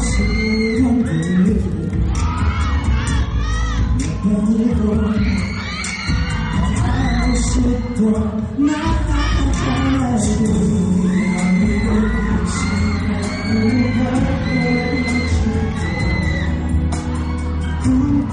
see.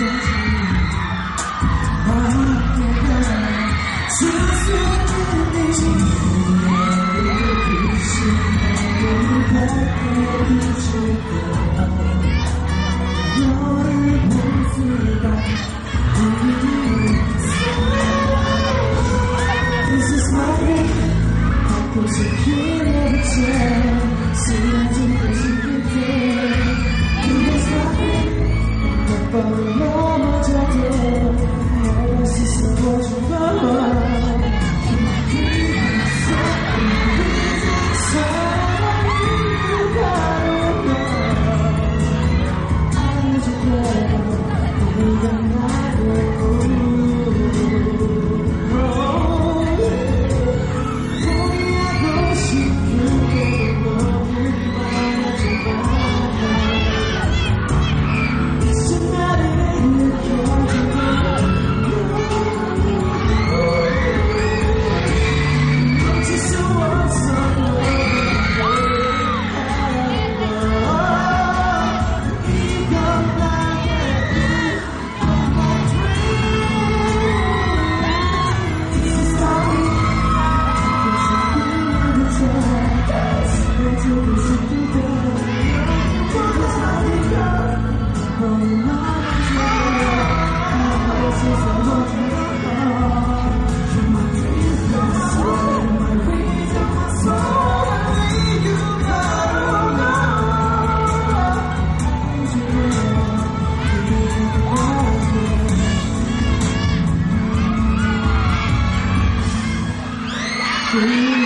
昨天你的爱 free.